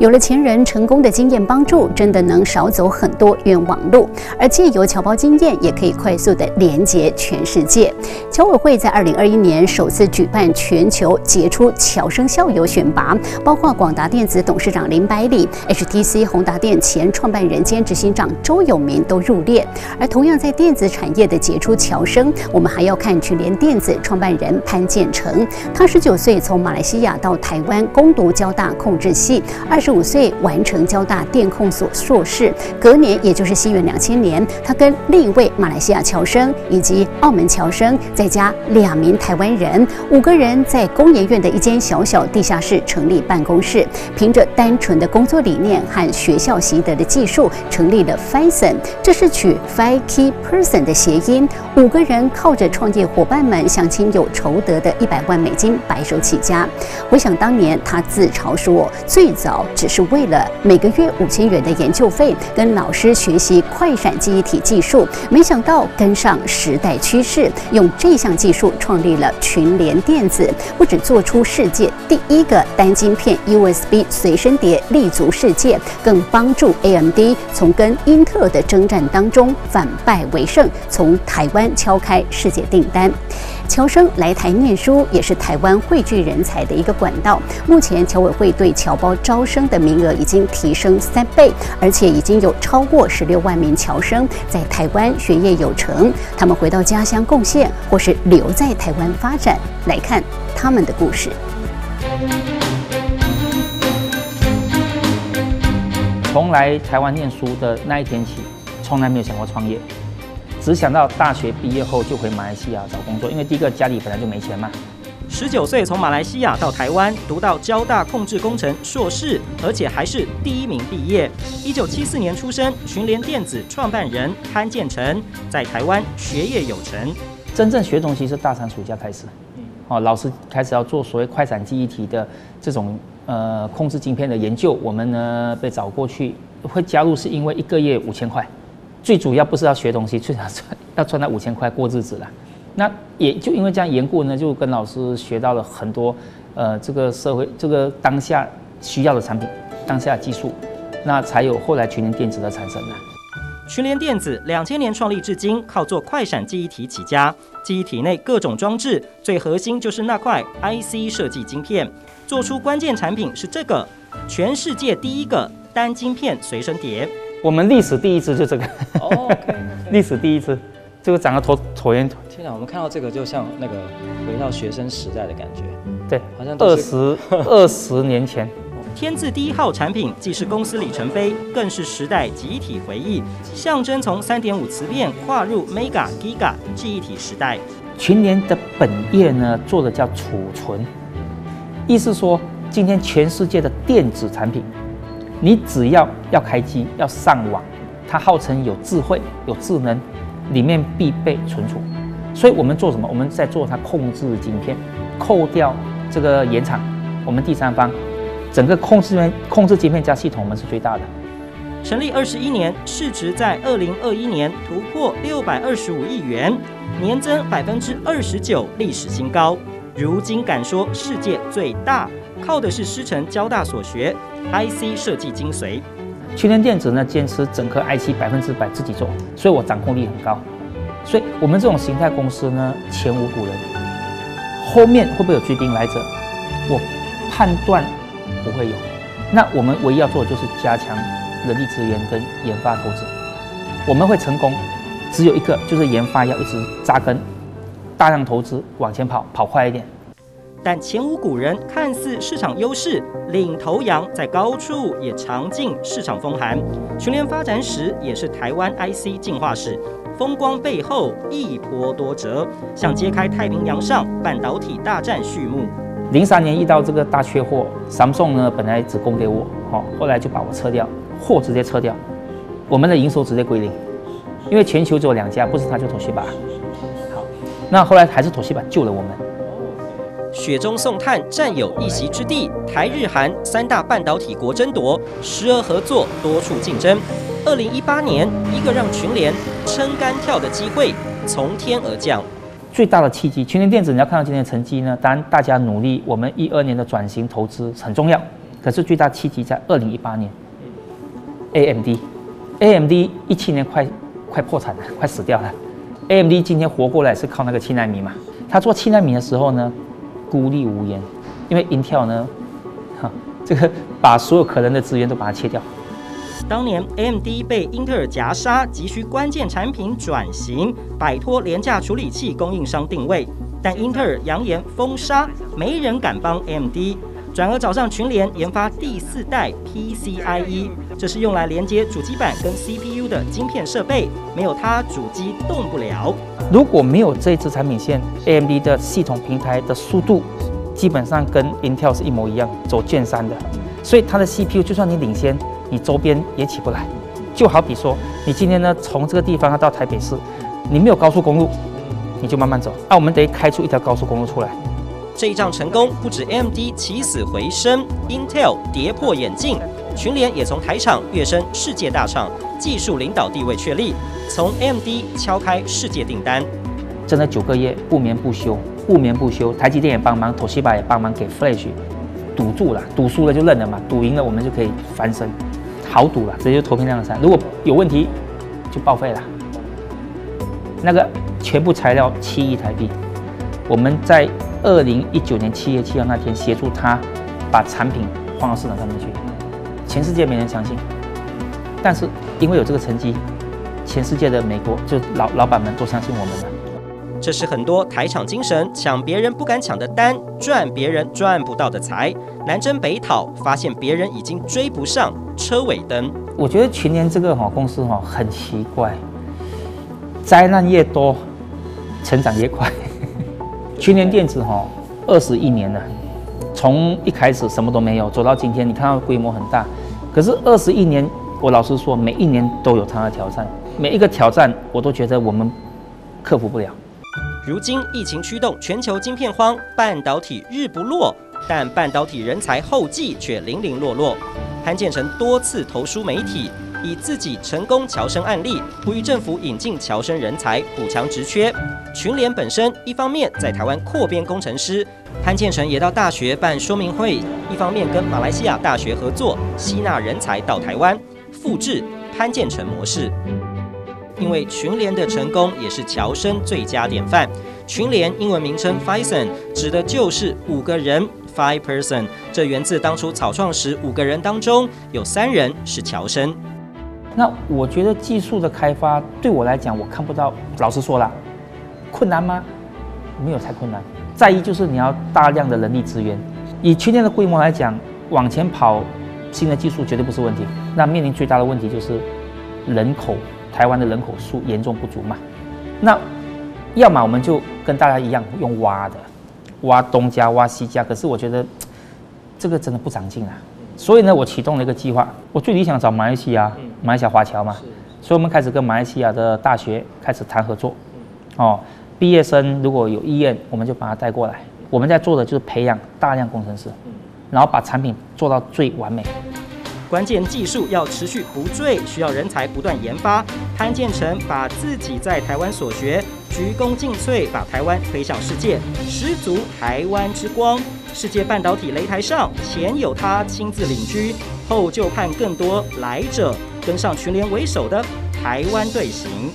有了前人成功的经验帮助，真的能少走很多冤枉路。而借由侨胞经验，也可以快速的连接全世界。侨委会在二零二一年首次举办全球杰出侨生校友选拔，包括广达电子董事长林百里、HTC 宏达电前创办人兼执行长周永明都入列。而同样在电子产业的杰出侨生，我们还要看群联电子创办人潘建成。他十九岁从马来西亚到台湾攻读交大控制系，二十。五岁完成交大电控所硕士，隔年也就是西元两千年，他跟另一位马来西亚侨生以及澳门侨生，再加两名台湾人，五个人在工研院的一间小小地下室成立办公室，凭着单纯的工作理念和学校习得的技术，成立了 Fison，这是取 Five Key Person 的谐音。五个人靠着创业伙伴们向亲友筹得的一百万美金白手起家。回想当年，他自嘲说，最早。只是为了每个月五千元的研究费，跟老师学习快闪记忆体技术，没想到跟上时代趋势，用这项技术创立了群联电子，不止做出世界第一个单晶片 USB 随身碟立足世界，更帮助 AMD 从跟英特尔的征战当中反败为胜，从台湾敲开世界订单。侨生来台念书也是台湾汇聚人才的一个管道。目前侨委会对侨胞招生的名额已经提升三倍，而且已经有超过十六万名侨生在台湾学业有成。他们回到家乡贡献，或是留在台湾发展。来看他们的故事。从来台湾念书的那一天起，从来没有想过创业。只想到大学毕业后就回马来西亚找工作，因为第一个家里本来就没钱嘛。十九岁从马来西亚到台湾读到交大控制工程硕士，而且还是第一名毕业。一九七四年出生，群联电子创办人潘建成在台湾学业有成。真正学东西是大三暑假开始，哦，老师开始要做所谓快闪记忆体的这种呃控制晶片的研究，我们呢被找过去，会加入是因为一个月五千块。最主要不是要学东西，最想赚要赚那五千块过日子了。那也就因为这样缘故呢，就跟老师学到了很多，呃，这个社会这个当下需要的产品，当下技术，那才有后来群联电子的产生呢。群联电子两千年创立至今，靠做快闪记忆体起家，记忆体内各种装置，最核心就是那块 IC 设计晶片，做出关键产品是这个全世界第一个单晶片随身碟。我们历史第一次就这个，OK，历史第一次，这个长得椭椭圆。天哪，我们看到这个就像那个回到学生时代的感觉。对，好像二十 二十年前。天字第一号产品既是公司里程碑，更是时代集体回忆，象征从三点五磁片跨入 Mega Giga 记忆体时代。群联的本业呢，做的叫储存，意思说今天全世界的电子产品。你只要要开机要上网，它号称有智慧有智能，里面必备存储。所以我们做什么？我们在做它控制晶片，扣掉这个原厂，我们第三方整个控制面控制晶片加系统，我们是最大的。成立二十一年，市值在二零二一年突破六百二十五亿元，年增百分之二十九，历史新高。如今敢说世界最大。靠的是师承交大所学，IC 设计精髓。群联电子呢，坚持整颗 IC 百分之百自己做，所以我掌控力很高。所以我们这种形态公司呢，前无古人。后面会不会有追兵来者？我判断不会有。那我们唯一要做的就是加强人力资源跟研发投资。我们会成功，只有一个，就是研发要一直扎根，大量投资往前跑，跑快一点。但前无古人，看似市场优势，领头羊在高处也尝尽市场风寒。群联发展史也是台湾 IC 进化史，风光背后一波多折，像揭开太平洋上半导体大战序幕。零三年遇到这个大缺货，Samsung 呢本来只供给我，好，后来就把我撤掉，货直接撤掉，我们的营收直接归零，因为全球只有两家，不是他就妥协吧。好，那后来还是妥协吧救了我们。雪中送炭，占有一席之地。台日韩三大半导体国争夺，时而合作，多处竞争。二零一八年，一个让群联撑杆跳的机会从天而降。最大的契机，群联电子，你要看到今天的成绩呢？当然，大家努力，我们一二年的转型投资很重要。可是最大契机在二零一八年，AMD，AMD 一七年快快破产了，快死掉了。AMD 今天活过来是靠那个七纳米嘛？他做七纳米的时候呢，孤立无援，因为 Intel 呢，哈，这个把所有可能的资源都把它切掉。当年 AMD 被英特尔夹杀，急需关键产品转型，摆脱廉价处理器供应商定位。但英特尔扬言封杀，没人敢帮 AMD，转而找上群联研发第四代 PCIe，这是用来连接主机板跟 CPU 的晶片设备，没有它主机动不了。如果没有这支产品线，AMD 的系统平台的速度基本上跟 Intel 是一模一样，走卷山的。所以它的 CPU 就算你领先，你周边也起不来。就好比说，你今天呢从这个地方要到台北市，你没有高速公路。你就慢慢走，那我们得开出一条高速公路出来。这一仗成功，不止 AMD 起死回生，Intel 跌破眼镜，群联也从台厂跃升世界大厂，技术领导地位确立，从 AMD 敲开世界订单。真的九个月不眠不休，不眠不休，台积电也帮忙，toshiba 也帮忙给 Flash 赌住了，赌输了就认了嘛，赌赢了我们就可以翻身，好赌了，直接投屏量产，如果有问题就报废了。那个。全部材料七亿台币，我们在二零一九年七月七号那天协助他把产品放到市场上面去，全世界没人相信，但是因为有这个成绩，全世界的美国就老老板们都相信我们了。这是很多台厂精神，抢别人不敢抢的单，赚别人赚不到的财，南征北讨，发现别人已经追不上车尾灯。我觉得群联这个哈公司哈很奇怪，灾难越多。成长越快，群联电子哈二十一年了，从一开始什么都没有走到今天，你看到规模很大，可是二十一年，我老实说，每一年都有它的挑战，每一个挑战我都觉得我们克服不了。如今疫情驱动全球晶片荒，半导体日不落，但半导体人才后继却零零落落。潘建成多次投书媒体。以自己成功侨生案例，呼吁政府引进侨生人才，补强职缺。群联本身一方面在台湾扩编工程师，潘建成也到大学办说明会，一方面跟马来西亚大学合作，吸纳人才到台湾，复制潘建成模式。因为群联的成功也是侨生最佳典范。群联英文名称 Fison，指的就是五个人 （Five Person），这源自当初草创时五个人当中有三人是侨生。那我觉得技术的开发对我来讲，我看不到。老实说了，困难吗？没有太困难。再一就是你要大量的人力资源。以去年的规模来讲，往前跑，新的技术绝对不是问题。那面临最大的问题就是人口，台湾的人口数严重不足嘛。那要么我们就跟大家一样用挖的，挖东家挖西家。可是我觉得这个真的不长进啊。所以呢，我启动了一个计划。我最理想找马来西亚。马来西亚华侨嘛，所以我们开始跟马来西亚的大学开始谈合作。哦，毕业生如果有意愿，我们就把他带过来。我们在做的就是培养大量工程师，然后把产品做到最完美。关键技术要持续不坠，需要人才不断研发。潘建成把自己在台湾所学鞠躬尽瘁，把台湾推向世界，十足台湾之光。世界半导体擂台上，前有他亲自领军，后就盼更多来者跟上群联为首的台湾队形。